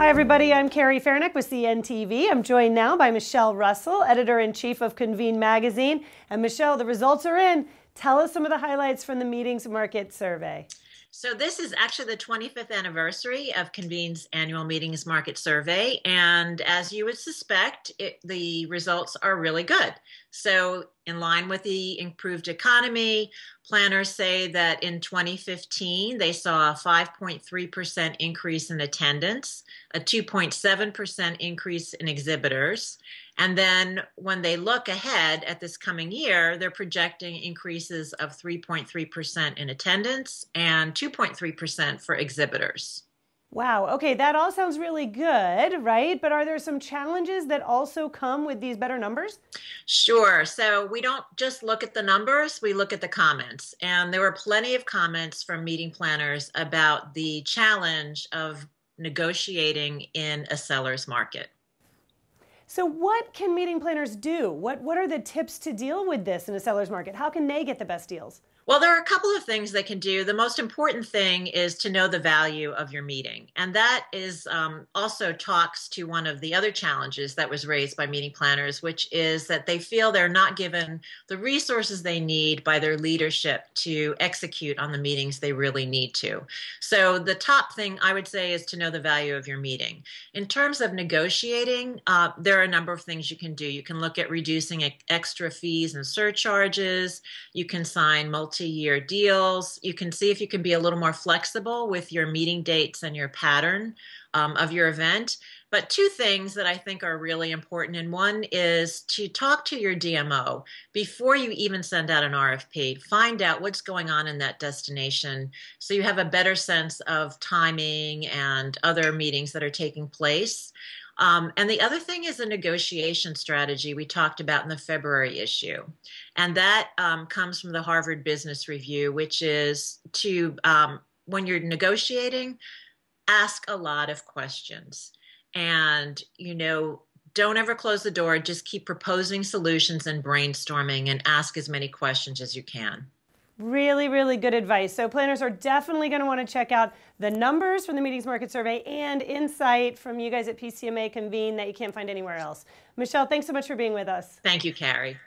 Hi, everybody. I'm Carrie Fairneck with CNTV. I'm joined now by Michelle Russell, editor in chief of Convene Magazine. And Michelle, the results are in. Tell us some of the highlights from the meetings market survey. So, this is actually the 25th anniversary of Convene's annual meetings market survey. And as you would suspect, it, the results are really good. So, in line with the improved economy, planners say that in 2015, they saw a 5.3% increase in attendance, a 2.7% increase in exhibitors. And then when they look ahead at this coming year, they're projecting increases of 3.3% in attendance and 2.3% for exhibitors. Wow. Okay, that all sounds really good, right? But are there some challenges that also come with these better numbers? Sure. So we don't just look at the numbers, we look at the comments. And there were plenty of comments from meeting planners about the challenge of negotiating in a seller's market. So, what can meeting planners do? What, what are the tips to deal with this in a seller's market? How can they get the best deals? Well, there are a couple of things they can do. The most important thing is to know the value of your meeting. And that is um, also talks to one of the other challenges that was raised by meeting planners, which is that they feel they're not given the resources they need by their leadership to execute on the meetings they really need to. So, the top thing I would say is to know the value of your meeting. In terms of negotiating, uh, there are a number of things you can do. You can look at reducing extra fees and surcharges, you can sign multi multi-year deals. You can see if you can be a little more flexible with your meeting dates and your pattern um, of your event. But two things that I think are really important, and one is to talk to your DMO before you even send out an RFP. Find out what's going on in that destination so you have a better sense of timing and other meetings that are taking place. Um, and the other thing is a negotiation strategy we talked about in the February issue. And that um, comes from the Harvard Business Review, which is to, um, when you're negotiating, ask a lot of questions. And, you know, don't ever close the door. Just keep proposing solutions and brainstorming and ask as many questions as you can. Really, really good advice. So planners are definitely going to want to check out the numbers from the Meetings Market Survey and insight from you guys at PCMA Convene that you can't find anywhere else. Michelle, thanks so much for being with us. Thank you, Carrie.